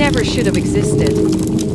never should have existed.